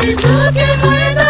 Jesús que muerto